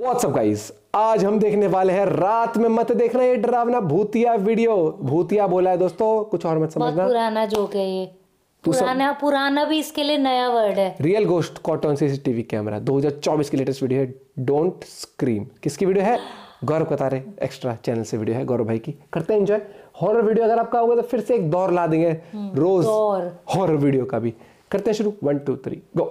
WhatsApp guys आज हम देखने वाले हैं रात में मत देखना ये डरावना भूतिया वीडियो भूतिया बोला है दोस्तों कुछ और मत समझना। पुराना जोक है ये। पुराना पुराना भी इसके लिए नया वर्ड है। Real ghost caught on CCTV camera 2024 की लेटेस्ट वीडियो है डोंट स्क्रीम किसकी वीडियो है? गौरव कतारे एक्स्ट्रा चैनल से वीडियो है गौरव भाई की। करते हैं एंजॉय हॉरर वीडियो अगर आपका होगा तो फिर से एक दौर ला देंगे। रोज दौर। हॉरर वीडियो का भी। करते हैं शुरू। वन टू थ्री गो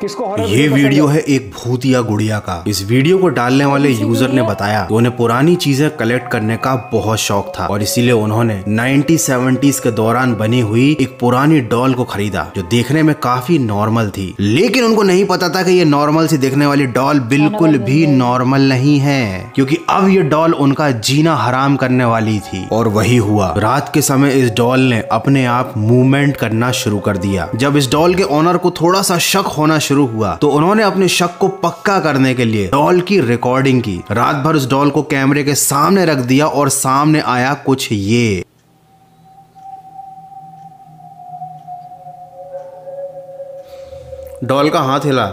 किसको हॉरर ये वीडियो है? एक भूतिया गुड़िया का। इस वीडियो को डालने वाले यूज़र ने बताया कि उन्हें पुरानी चीज़ें कलेक्ट करने का बहुत शौक था और इसीलिए उन्होंने 1970s के दौरान बनी हुई एक पुरानी डॉल को खरीदा जो देखने में काफ़ी नॉर्मल थी। लेकिन उनको नहीं पता था कि ये नॉर्मल से देखने वाली डॉल बिल्कुल भी नॉर्मल नहीं है क्योंकि अब ये डॉल उनका जीना हराम करने वाली थी। और वही हुआ। रात के समय इस डॉल ने अपने आप मूवमेंट करना शुरू कर दिया। जब इस डॉल के ओनर को थोड़ा सा शक होना शुरू हुआ तो उन्होंने अपने शक को पक्का करने के लिए डॉल की रिकॉर्डिंग की। रात भर उस डॉल को कैमरे के सामने रख दिया और सामने आया कुछ ये। डॉल का हाथ हिला।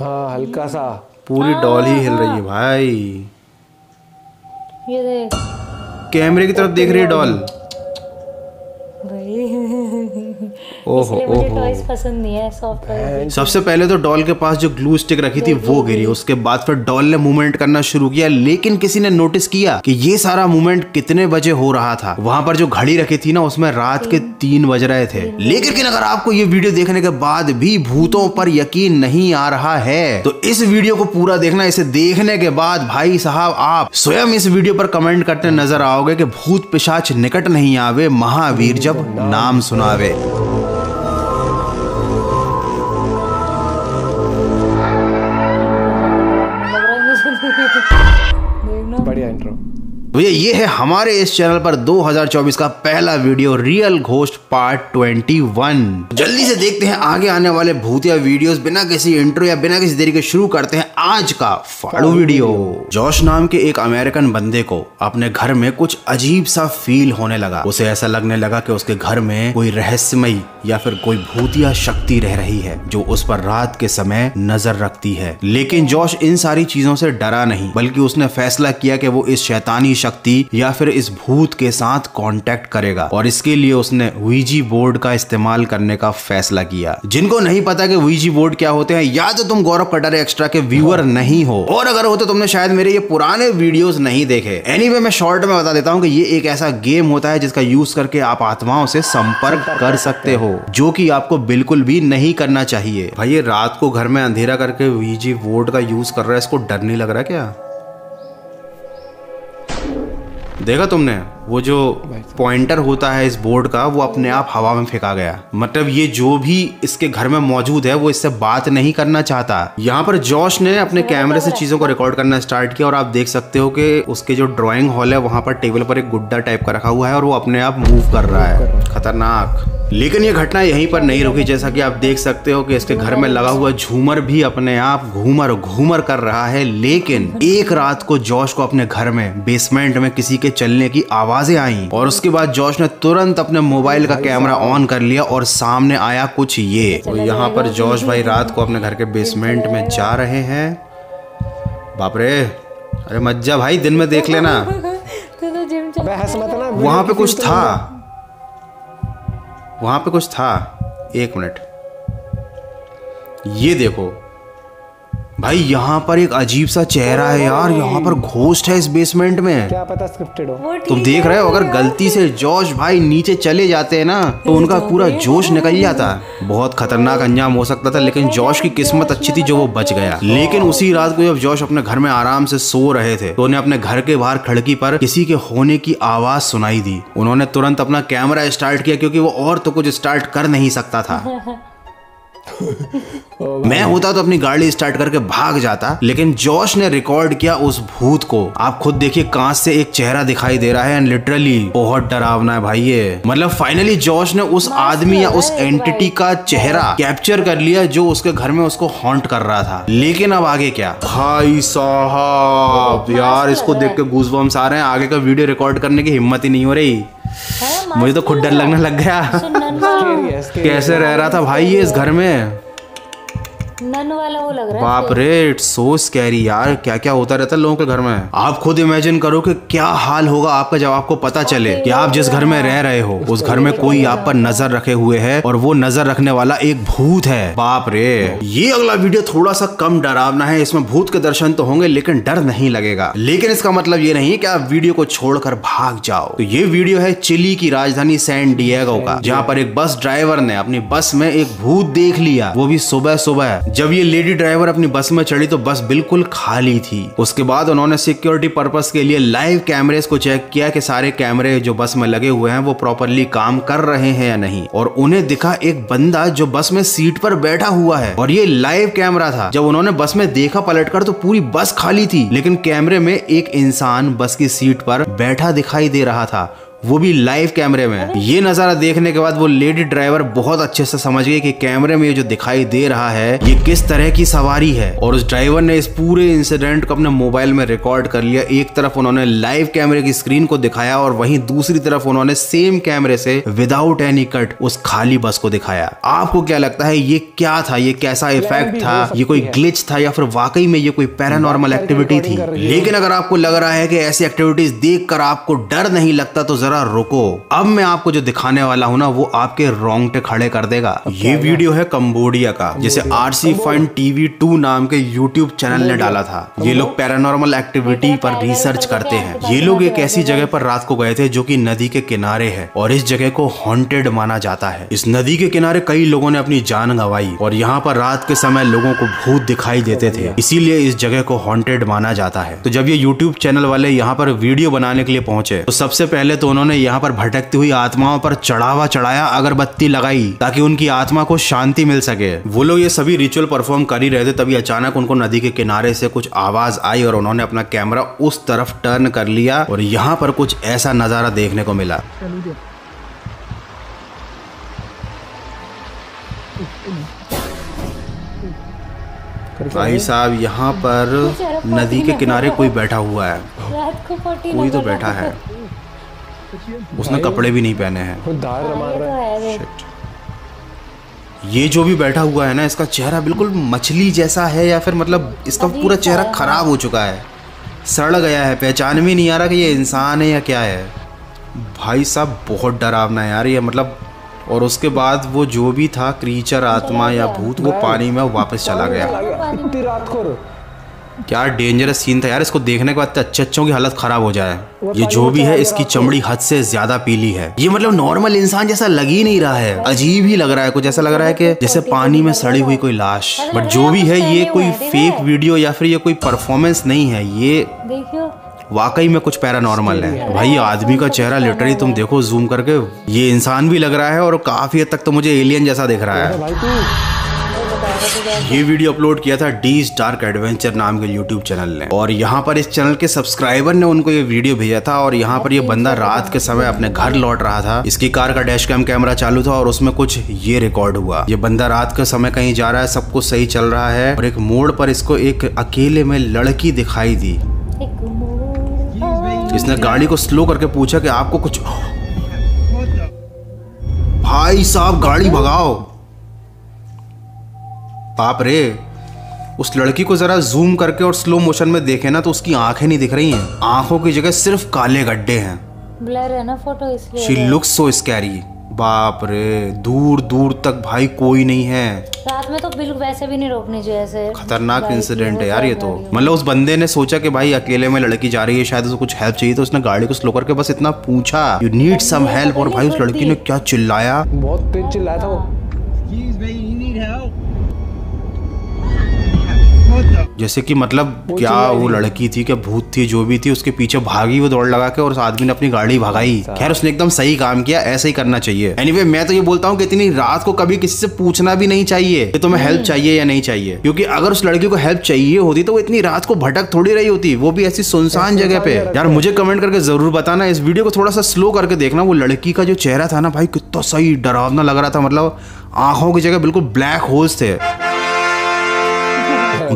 हाँ हल्का सा। पूरी डॉल ही हिल रही है। भाई। ये देख। कैमरे की तरफ़ देख रही है डॉल। भाई। ओहो ओहो। पसंद नहीं है सॉफ्ट सबसे पहले तो डॉल के पास जो ग्लू स्टिक रखी थी वो गिरी। उसके बाद फिर डॉल ने मूवमेंट करना शुरू किया लेकिन किसी ने नोटिस किया कि ये सारा मूवमेंट कितने बजे हो रहा था। वहाँ पर जो घड़ी रखी थी ना उसमें रात के तीन बज रहे थे। लेकिन अगर आपको ये वीडियो देखने के बाद भी भूतों पर यकीन नहीं आ रहा है तो इस वीडियो को पूरा देखना इसे देखने के बाद भाई साहब आप स्वयं इस वीडियो पर कमेंट करते नज़र आओगे कि भूत पिशाच निकट नहीं आवे महावीर जब नाम सुनावे। भैया ये है हमारे इस चैनल पर 2024 का पहला वीडियो रियल घोस्ट पार्ट 21 जल्दी से देखते हैं आगे आने वाले भूतिया वीडियोस बिना किसी इंट्रो या बिना किसी देरी के शुरू करते हैं आज का फाड़ू वीडियो। जॉश नाम के एक अमेरिकन बंदे को अपने घर में कुछ अजीब सा फील होने लगा। उसे ऐसा लगने लगा कि उसके घर में कोई रहस्यमयी या फिर कोई भूतिया शक्ति रह रही है जो उस पर रात के समय नज़र रखती है। लेकिन जोश इन सारी चीज़ों से डरा नहीं बल्कि उसने फैसला किया कि वो इस शैतानी शक्ति या फिर इस भूत के साथ कांटेक्ट करेगा। और इसके लिए उसने वीजी बोर्ड का इस्तेमाल करने का फैसला किया। जिनको नहीं पता कि वीजी बोर्ड क्या होते हैं, या तो तुम गौरव कटारे एक्स्ट्रा के व्यूअर नहीं हो, और अगर हो तो तुमने शायद मेरे ये पुराने वीडियोस नहीं देखे। एनीवे मैं शॉर्ट में बता देता हूँ कि ये एक ऐसा गेम होता है जिसका यूज़ करके आप आत्माओं से संपर्क कर सकते हो, जो कि आपको बिल्कुल भी नहीं करना चाहिए। भाई रात को घर में अंधेरा करके वीजी बोर्ड का यूज़ कर रहा है, इसको डर नहीं लग रहा क्या? देखा तुमने? वो जो पॉइंटर होता है इस बोर्ड का वो अपने आप हवा में फेंका गया। मतलब ये जो भी इसके घर में मौजूद है वो इससे बात नहीं करना चाहता। यहाँ पर जॉश ने अपने कैमरे से चीज़ों को रिकॉर्ड करना स्टार्ट किया और आप देख सकते हो कि उसके जो ड्राइंग हॉल है वहाँ पर टेबल पर एक गुड्डा टाइप का रखा हुआ है और वो अपने आप मूव कर रहा है। खतरनाक। लेकिन ये घटना यहीं पर नहीं रुकी जैसा कि आप देख सकते हो कि इसके घर में लगा हुआ झूमर भी अपने आप घूमर घूमर कर रहा है। लेकिन एक रात को जॉश को अपने घर में बेसमेंट में किसी के चलने की आवाज़ें आई और उसके बाद जॉश ने तुरंत अपने मोबाइल का कैमरा ऑन कर लिया और सामने आया कुछ ये। तो यहाँ पर जॉश भाई रात को अपने घर के बेसमेंट में जा रहे हैं। बाप रे अरे मज्जा भाई दिन में देख लेना। तो जिम चल बहस मत ना वहाँ पे कुछ था। वहाँ पे कुछ था। एक मिनट। ये देखो भाई यहाँ पर एक अजीब सा चेहरा है यार। यहाँ पर घोस्ट है इस बेसमेंट में। क्या पता स्क्रिप्टेड हो। तुम देख रहे हो? अगर गलती से जॉश भाई नीचे चले जाते हैं ना तो उनका पूरा जोश निकल जाता। बहुत खतरनाक अंजाम हो सकता था लेकिन जॉश की किस्मत अच्छी थी जो वो बच गया। लेकिन उसी रात को जब जॉश अपने घर में आराम से सो रहे थे तो उन्हें अपने घर के बाहर खिड़की पर किसी के होने की आवाज़ सुनाई दी। उन्होंने तुरंत अपना कैमरा स्टार्ट किया क्योंकि वो और तो कुछ स्टार्ट कर नहीं सकता था। मैं होता तो अपनी गाड़ी स्टार्ट करके भाग जाता लेकिन जॉश ने रिकॉर्ड किया उस भूत को। आप खुद देखिए कांच से एक चेहरा दिखाई दे रहा है एंड लिटरली बहुत डरावना है भाई ये। मतलब फाइनली जॉश ने उस आदमी या उस एंटिटी का चेहरा कैप्चर कर लिया जो उसके घर में उसको हॉन्ट कर रहा था। लेकिन अब आगे क्या? भाई साहब यार इसको देख के गूजबम्स आ रहे हैं। आगे का वीडियो रिकॉर्ड करने की हिम्मत ही नहीं हो रही। मुझे तो खुद डर लगने लग गया। है, कैसे रह रहा था भाई ये इस घर में? नन वाला वो लग रहा है बाप रे इट्स सो स्कैरी यार। क्या क्या होता रहता है लोगों के घर में? आप खुद इमेजिन करो कि क्या हाल होगा आपका जब आपको पता चले कि आप जिस घर में रह रहे हो उस घर में कोई आप पर नज़र रखे हुए है और वो नज़र रखने वाला एक भूत है। बाप रे। ये अगला वीडियो थोड़ा सा कम डरावना है। इसमें भूत के दर्शन तो होंगे लेकिन डर नहीं लगेगा। लेकिन इसका मतलब ये नहीं कि आप वीडियो को छोड़कर भाग जाओ। तो ये वीडियो है चिली की राजधानी सैन डिएगो का जहाँ पर एक बस ड्राइवर ने अपनी बस में एक भूत देख लिया। वो भी सुबह सुबह जब ये लेडी ड्राइवर अपनी बस में चढ़ी तो बस बिल्कुल खाली थी। उसके बाद उन्होंने सिक्योरिटी पर्पस के लिए लाइव कैमरेज को चेक किया कि सारे कैमरे जो बस में लगे हुए हैं, वो प्रॉपरली काम कर रहे हैं या नहीं। और उन्हें दिखा एक बंदा जो बस में सीट पर बैठा हुआ है। और ये लाइव कैमरा था। जब उन्होंने बस में देखा पलटकर तो पूरी बस खाली थी। लेकिन कैमरे में एक इंसान बस की सीट पर बैठा दिखाई दे रहा था। वो भी लाइव कैमरे में ये नज़ारा देखने के बाद वो लेडी ड्राइवर बहुत अच्छे से समझ गई कि कैमरे में ये जो दिखाई दे रहा है ये किस तरह की सवारी है। और उस ड्राइवर ने इस पूरे इंसिडेंट को अपने मोबाइल में रिकॉर्ड कर लिया। एक तरफ़ उन्होंने लाइव कैमरे की स्क्रीन को दिखाया और वहीं दूसरी तरफ़ उन्होंने सेम कैमरे से विदाउट एनी कट उस खाली बस को दिखाया। आपको क्या लगता है ये क्या था? ये कैसा इफ़ेक्ट था? ये कोई ग्लिच था या फिर वाकई में ये कोई पैरानॉर्मल एक्टिविटी थी? लेकिन अगर आपको लग रहा है कि ऐसी एक्टिविटीज़ देखकर आपको डर नहीं लगता तो जरा रुको। अब मैं आपको जो दिखाने वाला हूँ ना वो आपके रोंगटे खड़े कर देगा। ये वीडियो है कंबोडिया का जिसे आरसी फन टीवी टू नाम के यूट्यूब चैनल ने डाला था। ये लोग पैरानॉर्मल एक्टिविटी पर रिसर्च करते हैं। ये लोग एक ऐसी जगह पर रात को गए थे जो कि नदी के किनारे है और इस जगह को हॉन्टेड माना जाता है। इस नदी के किनारे कई लोगों ने अपनी जान गंवाई और यहाँ पर रात के समय लोगों को भूत दिखाई देते थे। इसीलिए इस जगह को हॉन्टेड माना जाता है। तो जब ये यूट्यूब चैनल वाले यहाँ पर वीडियो बनाने के लिए पहुँचे तो सबसे पहले तो उन्होंने यहाँ पर भटकती हुई आत्माओं पर चढ़ावा चढ़ाया अगरबत्ती लगाई ताकि उनकी आत्मा को शांति मिल सके। वो लोग ये सभी रिचुअल परफॉर्म कर ही रहे थे तभी अचानक उनको नदी के किनारे से कुछ आवाज़ आई और उन्होंने अपना कैमरा उस तरफ़ टर्न कर लिया और यहाँ पर कुछ ऐसा नज़ारा देखने को मिला। भाई साहब यहाँ पर नदी के किनारे कोई बैठा हुआ है। कोई तो बैठा है। उसने कपड़े भी नहीं पहने हैं। वो दार मार रहा है। Shit. ये जो भी बैठा हुआ है ना इसका चेहरा बिल्कुल मछली जैसा है या फिर मतलब इसका पूरा चेहरा खराब हो चुका है। सड़ गया है पहचान में नहीं आ रहा कि ये इंसान है या क्या है। भाई साहब बहुत डरावना है यार ये मतलब और उसके बाद वो जो भी था क्रीचर आत्मा या भूत वो पानी में वापस चला गया। रात को क्या डेंजरस सीन था यार इसको देखने के बाद तो अच्छे अच्छों की हालत खराब हो जाए। ये जो भी है इसकी चमड़ी हद से ज़्यादा पीली है। ये मतलब नॉर्मल इंसान जैसा लग ही नहीं रहा है। अजीब ही लग रहा है कुछ ऐसा लग रहा है कि जैसे पानी में सड़ी हुई कोई लाश। बट जो भी है ये कोई फेक वीडियो या फिर ये कोई परफॉर्मेंस नहीं है। ये वाकई में कुछ पैरानॉर्मल है। भाई आदमी का चेहरा लिटरली तुम देखो जूम करके ये इंसान भी लग रहा है और काफ़ी हद तक तो मुझे एलियन जैसा दिख रहा है। भाई तू ये वीडियो अपलोड किया था डीज डार्क एडवेंचर नाम के यूट्यूब चैनल ने। और यहाँ पर इस चैनल के सब्सक्राइबर ने उनको ये वीडियो भेजा था और यहाँ पर ये बंदा रात के समय अपने घर लौट रहा था। इसकी कार का डैश कैम कैमरा चालू था और उसमें कुछ ये रिकॉर्ड हुआ। ये बंदा रात के समय कहीं जा रहा है, सब कुछ सही चल रहा है और एक मोड़ पर इसको एक अकेले में लड़की दिखाई दी। इसने गाड़ी को स्लो करके पूछा कि आपको कुछ भाई साहब, गाड़ी भगाओ। बाप रे उस लड़की को जरा जूम करके और स्लो मोशन में देखे ना तो उसकी आँखें नहीं दिख रही हैं। आँखों की जगह सिर्फ़ काले गड्ढे हैं। ब्लर है ना फ़ोटो इसलिए शी लुक्स सो स्कैरी बाप रे दूर दूर तक भाई कोई नहीं है। रात में तो बिल्कुल वैसे भी नहीं रोकनी चाहिए ऐसे। खतरनाक इंसिडेंट है यार ये तो। मतलब उस बंदे ने सोचा कि भाई अकेले में लड़की जा रही है शायद उसको कुछ हेल्प चाहिए तो उसने गाड़ी को स्लो करके बस इतना पूछा यू नीड सम हेल्प और भाई उस लड़की ने क्या चिल्लाया? बहुत तेज चिल्लाया था वो। जैसे कि मतलब वो क्या वो लड़की थी क्या भूत थी जो भी थी उसके पीछे भागी वो दौड़ लगा के और उस आदमी ने अपनी गाड़ी भगाई। खैर उसने एकदम सही काम किया ऐसा ही करना चाहिए। एनीवे मैं तो ये बोलता हूँ कि इतनी रात को कभी किसी से पूछना भी नहीं चाहिए कि तुम्हें हेल्प चाहिए या नहीं चाहिए। क्योंकि अगर उस लड़की को हेल्प चाहिए होती तो वो इतनी रात को भटक थोड़ी रही होती। वो भी ऐसी सुनसान जगह पे। यार मुझे कमेंट करके ज़रूर बताना। इस वीडियो को थोड़ा सा स्लो करके देखना। वो लड़की का जो चेहरा था ना भाई कितना सही डरावना लग रहा था। मतलब आँखों की जगह बिल्कुल ब्लैक होल्स थे।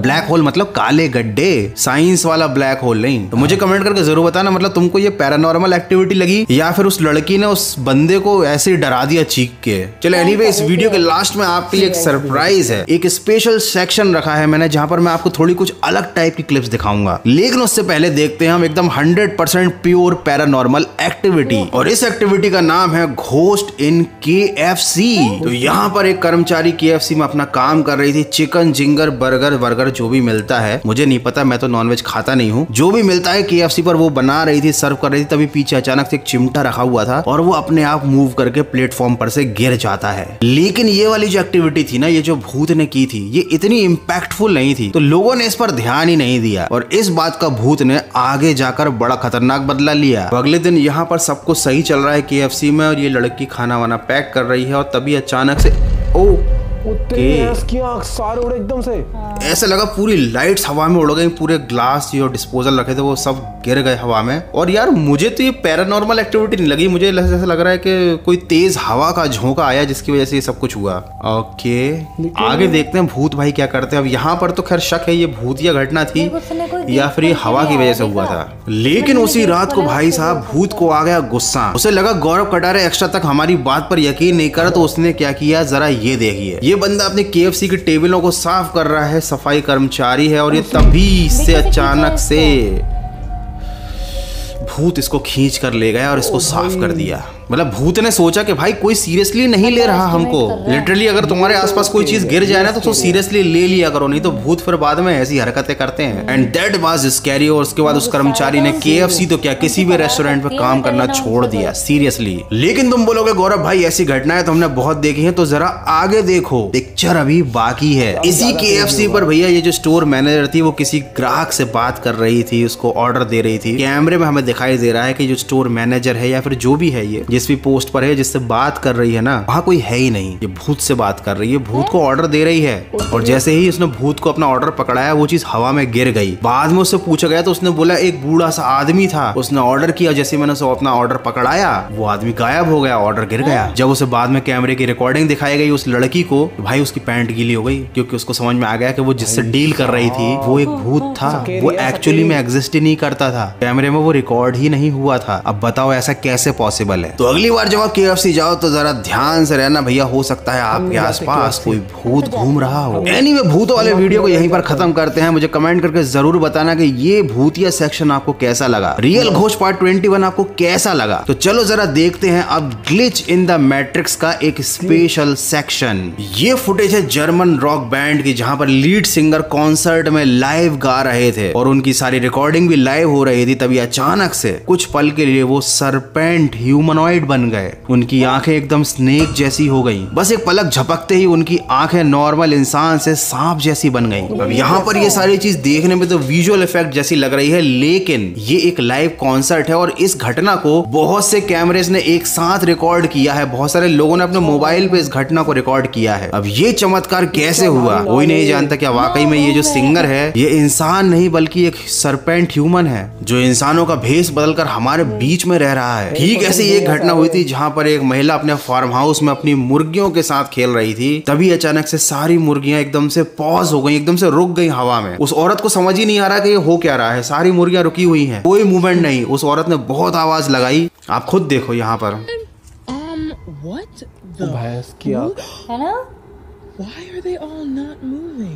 ब्लैक होल मतलब काले गड्ढे साइंस वाला ब्लैक होल नहीं। तो मुझे कमेंट करके ज़रूर बताना मतलब तुमको ये पैरानॉर्मल एक्टिविटी लगी या फिर उस लड़की ने उस बंदे को ऐसे ही डरा दिया चीख के? चलो एनीवे इस वीडियो के लास्ट में आपके लिए एक सरप्राइज़ है। एक स्पेशल सेक्शन रखा है मैंने जहाँ पर मैं आपको थोड़ी कुछ अलग टाइप की क्लिप्स दिखाऊँगा। लेकिन उससे पहले देखते हैं हम एकदम 100% प्योर पैरानॉर्मल एक्टिविटी और इस एक्टिविटी का नाम है घोस्ट इन के तो यहाँ पर एक कर्मचारी के में अपना काम कर रही थी चिकन जिंगर बर्गर बर्गर वर्गर जो भी मिलता है, मुझे नहीं पता, मैं तो नॉनवेज खाता नहीं हूँ। जो भी मिलता है केएफसी पर वो बना रही थी सर्व कर रही थी, तभी पीछे अचानक से एक चिमटा रखा हुआ था और वो अपने आप मूव करके प्लेटफॉर्म पर से गिर जाता है। लेकिन ये वाली जो एक्टिविटी थी ना, ये जो भूत ने की थी, ये इतनी इम्पैक्टफुल नहीं थी। तो लोगों ने इस पर ध्यान ही नहीं दिया और इस बात का भूत ने आगे जाकर बड़ा खतरनाक बदला लिया। अगले दिन यहाँ पर सब कुछ सही चल रहा है के में और ये लड़की खाना वाना पैक कर रही है और तभी अचानक से ओ उड़े एकदम से। ऐसा लगा पूरी लाइट्स हवा में उड़ गई पूरे ग्लास जो डिस्पोजल रखे थे वो सब गिर गए हवा में। और यार मुझे तो ये पैरानॉर्मल एक्टिविटी नहीं लगी मुझे ऐसा लग रहा है कि कोई तेज हवा का झोंका आया जिसकी वजह से ये सब कुछ हुआ। ओके आगे देखते हैं भूत भाई क्या करते हैं। अब यहाँ पर तो खैर शक है ये भूतिया घटना थी या फिर ये हवा की वजह से हुआ था। लेकिन उसी रात को भाई साहब भूत को आ गया गुस्सा। उसे लगा गौरव कटारे एक्स्ट्रा तक हमारी बात पर यकीन नहीं करा तो उसने क्या किया जरा ये देखिए। ये बंदा अपने के के टेबलों को साफ़ कर रहा है सफ़ाई कर्मचारी है और ये तभी से अचानक से भूत इसको खींच कर ले गया और इसको साफ़ कर दिया। मतलब भूत ने सोचा कि भाई कोई सीरियसली नहीं ले रहा हमको। लिटरली अगर तुम्हारे आसपास कोई चीज़ गिर जाए ना तो उसको सीरियसली ले लिया करो नहीं तो भूत फिर बाद में ऐसी हरकतें करते हैं। एंड दैट वाज स्कैरी और उसके बाद उस कर्मचारी ने के तो क्या किसी भी रेस्टोरेंट में काम करना छोड़ दिया सीरियसली लेकिन तुम बोलोगे गौरव भाई ऐसी घटनाएँ तो हमने बहुत देखी है तो जरा आगे देखो। पिक्चर अभी बाकी है। इसी के पर भैया ये जो स्टोर मैनेजर थी वो किसी ग्राहक से बात कर रही थी उसको ऑर्डर दे रही थी। कैमरे में हमें दिखाई दे रहा है कि जो स्टोर मैनेजर है या फिर जो भी है ये जिस भी पोस्ट पर है जिससे बात कर रही है ना वहाँ कोई है ही नहीं। ये भूत से बात कर रही है। भूत को ऑर्डर दे रही है। और जैसे ही उसने भूत को अपना ऑर्डर पकड़ाया वो चीज़ हवा में गिर गई। बाद में उससे पूछा गया तो उसने बोला एक बूढ़ा सा आदमी था। उसने ऑर्डर किया जैसे मैंने उसे अपना ऑर्डर पकड़ाया वो आदमी गायब हो गया ऑर्डर गिर गया। जब उसे बाद में कैमरे की रिकॉर्डिंग दिखाई गई उस लड़की को भाई उसकी पैंट गीली हो गई क्योंकि उसको समझ में आ गया कि वो जिससे डील कर रही थी वो एक भूत था। वो एक्चुअली में एग्जिस्ट ही नहीं करता था। कैमरे में वो रिकॉर्ड ही नहीं हुआ था। अब बताओ ऐसा कैसे पॉसिबल है? तो अगली बार जब आप के जाओ तो जरा ध्यान से रहना भैया हो सकता है आपके आसपास कोई भूत घूम रहा हो। एनी में भूतों वाले वीडियो को यहीं पर खत्म करते हैं। मुझे कमेंट करके ज़रूर बताना कि ये भूतिया सेक्शन आपको कैसा लगा। रियल घोष पार्ट ट्वेंटी वन आपको कैसा लगा। तो चलो जरा देखते हैं अब ग्लिच इन द मैट्रिक्स का एक स्पेशल सेक्शन ये फुटेज है जर्मन रॉक बैंड की जहाँ पर लीड सिंगर कॉन्सर्ट में लाइव गा रहे थे। और उनकी सारी रिकॉर्डिंग भी लाइव हो रही थी तभी अचानक से कुछ पल के लिए वो सरपेंट ह्यूमनॉइड बन गए। उनकी आँखें एकदम स्नेक जैसी हो गई। बस एक पलक झपकते ही उनकी आँखें नॉर्मल इंसान से सांप जैसी बन गई। अब यहाँ पर ये सारी चीज़ देखने में तो विजुअल इफ़ेक्ट जैसी लग रही है, लेकिन ये एक लाइव कॉन्सर्ट है और इस घटना को बहुत से कैमरेज ने एक साथ रिकॉर्ड किया है। बहुत सारे लोगों ने अपने मोबाइल पे इस घटना को रिकॉर्ड किया है। अब ये चमत्कार कैसे हुआ? कोई नहीं जानता क्या वाकई में ये जो सिंगर है, ये इंसान नहीं बल्कि एक सरपेंट ह्यूमन है, जो इंसानों का भेस बदलकर हमारे बीच में रह रहा है। ठीक ऐसे एक घटना हुई थी जहाँ पर एक महिला अपने फार्म हाउस में अपनी मुर्गियों के साथ खेल रही थी। तभी अचानक से सारी मुर्गियाँ एकदम से पॉज हो गई एकदम से रुक गई हवा में। उस औरत को समझ ही नहीं आ रहा कि ये हो क्या रहा है। सारी मुर्गियाँ रुकी हुई हैं। कोई मूवमेंट नहीं। उस औरत ने बहुत आवाज़ लगाई। आप खुद देखो यहाँ पर। Um?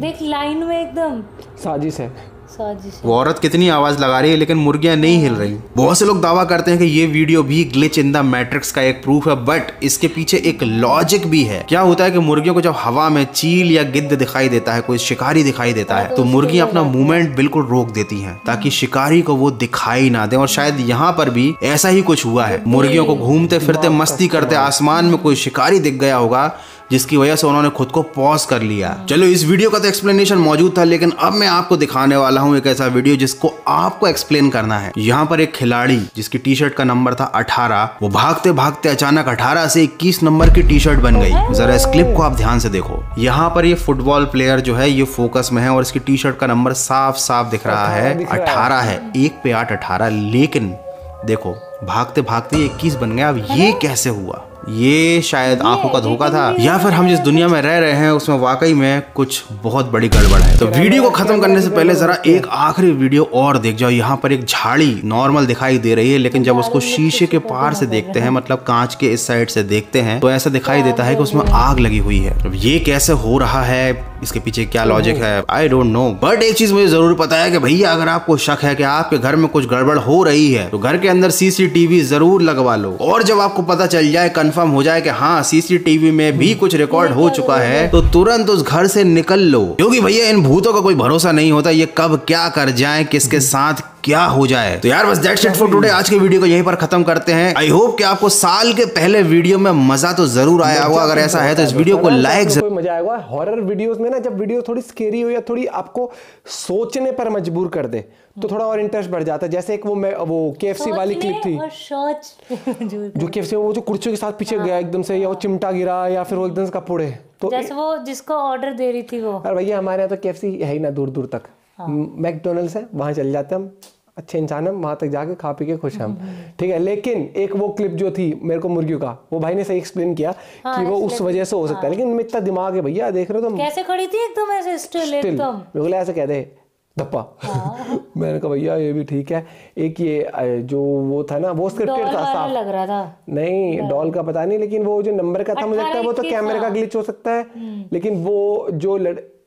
देख लाइन में एकदम। साजिश है। वो औरत कितनी आवाज़ लगा रही है लेकिन मुर्गियाँ नहीं हिल रही। बहुत से लोग दावा करते हैं कि ये वीडियो भी ग्लिच इन द मैट्रिक्स का एक प्रूफ है बट इसके पीछे एक लॉजिक भी है। क्या होता है कि मुर्गियों को जब हवा में चील या गिद्ध दिखाई देता है कोई शिकारी दिखाई देता है तो मुर्गियाँ अपना मूवमेंट बिल्कुल रोक देती है ताकि शिकारी को वो दिखाई ना दे और शायद यहाँ पर भी ऐसा ही कुछ हुआ है। मुर्गियों को घूमते फिरते मस्ती करते आसमान में कोई शिकारी दिख गया होगा जिसकी वजह से उन्होंने खुद को पॉज कर लिया। चलो इस वीडियो का तो एक्सप्लेनेशन मौजूद था लेकिन अब मैं आपको दिखाने वाला हूँ एक ऐसा वीडियो जिसको आपको एक्सप्लेन करना है। यहाँ पर एक खिलाड़ी जिसकी टी शर्ट का नंबर था 18 वो भागते भागते अचानक 18 से 21 नंबर की टी शर्ट बन गई। जरा इस क्लिप को आप ध्यान से देखो। यहाँ पर ये फुटबॉल प्लेयर जो है ये फोकस में है और इसकी टी शर्ट का नंबर साफ़ साफ़ दिख रहा है। अठारह है एक पे आठ अठारह लेकिन देखो भागते भागते इक्कीस बन गया। अब ये कैसे हुआ? ये शायद आँखों का धोखा था। या फिर हम जिस दुनिया में रह रहे हैं उसमें वाकई में कुछ बहुत बड़ी गड़बड़ है। तो वीडियो को खत्म करने से पहले जरा एक आखिरी वीडियो और देख जाओ। यहाँ पर एक झाड़ी नॉर्मल दिखाई दे रही है लेकिन जब उसको शीशे के पार से देखते हैं मतलब कांच के इस साइड से देखते हैं तो ऐसा दिखाई देता है कि उसमें आग लगी हुई है। अब ये कैसे हो रहा है? इसके पीछे क्या लॉजिक है? आई डोंट नो बट एक चीज़ मुझे ज़रूर पता है कि भैया अगर आपको शक है कि आपके घर में कुछ गड़बड़ हो रही है तो घर के अंदर सीसीटीवी ज़रूर लगवा लो। और जब आपको पता चल जाए कंफर्म हो जाए कि हाँ सीसीटीवी में भी कुछ रिकॉर्ड हो चुका है तो तुरंत उस घर से निकल लो। क्योंकि भैया इन भूतों का कोई भरोसा नहीं होता ये कब क्या कर जाए किसके साथ क्या हो जाए? तो यार बस दैट्स इट फॉर टुडे आज के वीडियो को यहीं पर खत्म करते हैं। आई होप कि आपको साल के पहले वीडियो में मज़ा तो ज़रूर आया होगा। अगर ऐसा है तो इस वीडियो को लाइक कोई मज़ा आएगा हॉरर वीडियोस में ना जब वीडियो थोड़ी स्केरी हो या थोड़ी आपको सोचने पर मजबूर कर दे तो थोड़ा और इंटरेस्ट बढ़ जाता है। जैसे एक वो मैं वो केएफसी वाली क्लिप थी। जो- जो केएफसी वो जो कुर्सियों के साथ पीछे गया एकदम से या वो चिमटा गिरा या फिर वो एकदम से कपूड़े। तो जैसे वो जिसको ऑर्डर दे रही थी वो। अरे भैया हमारे यहाँ तो केएफसी है ही ना दूर दूर तक मैकडोनल्ड्स है वहाँ चल जाते हम। अच्छे इंसान हम वहाँ तक जाके खा पी के खुश हैं हम। ठीक है लेकिन एक वो क्लिप जो थी मेरे को मुर्गियों का वो भाई ने सही एक्सप्लेन किया हाँ, कि वो उस वजह से हो सकता है। लेकिन इतना दिमाग है भैया देख रहे हो तुम। कैसे खड़ी थी एकदम ऐसे स्टिल बिल्कुल एकदम? ऐसे कह दे धप्पा मैंने कहा भैया ये भी ठीक है। एक ये जो वो था ना वो स्क्रिप्टेड था साफ़। लग रहा था। नहीं डॉल। का पता नहीं लेकिन वो जो नंबर का था मुझे लगता है वो तो कैमरे का ग्लिच हो सकता है। लेकिन वो जो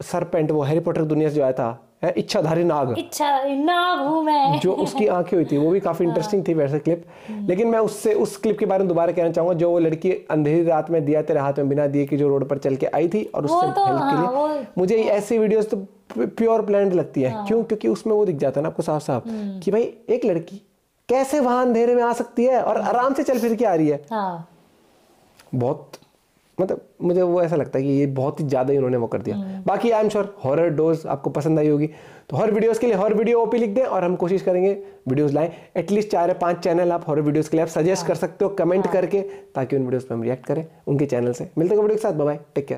सरपेंट वो हैरी पॉटर दुनिया से जो आया था है, इच्छाधारी नाग। इच्छा नाग हूँ मैं। जो उसकी आँखें हुई थी वो भी काफ़ी इंटरेस्टिंग थी वैसे क्लिप लेकिन मैं उससे उस क्लिप के बारे में दोबारा कहना चाहूँगा जो वो लड़की अंधेरी रात में दिया तेरे हाथ में बिना दिए की जो रोड पर चल के आई थी और उससे तो, हेल्प के हाँ, लिए। मुझे ऐसी वीडियोस तो प्योर प्लान लगती है। क्यों? क्योंकि उसमें वो दिख जाता है ना आपको साफ़ साफ़ कि भाई एक लड़की कैसे वहाँ अंधेरे में आ सकती है और आराम से चल फिर के आ रही है? हाँ। बहुत मतलब मुझे वो ऐसा लगता है कि ये बहुत ही ज़्यादा ही उन्होंने वो कर दिया। बाकी I am sure horror dose आपको पसंद आई होगी। तो हर वीडियोस के लिए हर वीडियो ओपी लिख दें और हम कोशिश करेंगे वीडियोस लाएँ। एटलीस्ट चार या पाँच चैनल आप हॉरर वीडियोस के लिए आप सजेस्ट कर सकते हो कमेंट करके ताकि उन वीडियोस पे हम रिएक्ट करें। उनके चैनल से। मिलते हैं वीडियो के साथ। Bye take care